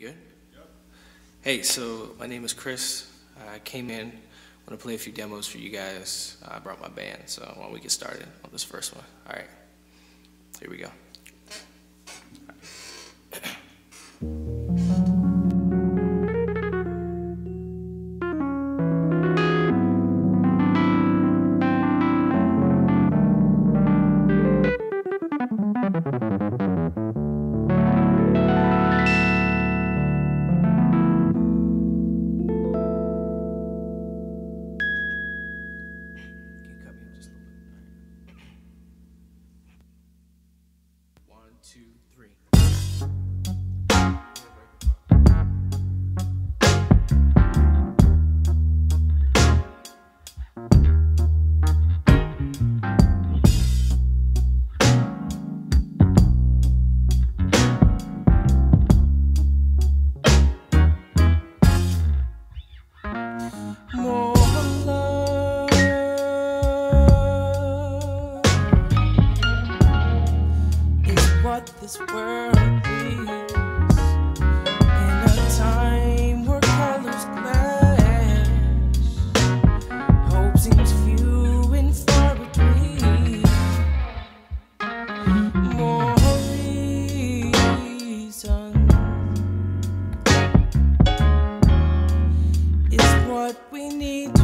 good? Yep. Hey, so my name is Chris. I came in, want to play a few demos for you guys. I brought my band, so why don't we get started on this first one? All right, here we go. this world in a time where colors clash. Hope seems few and far between. More reasons is what we need.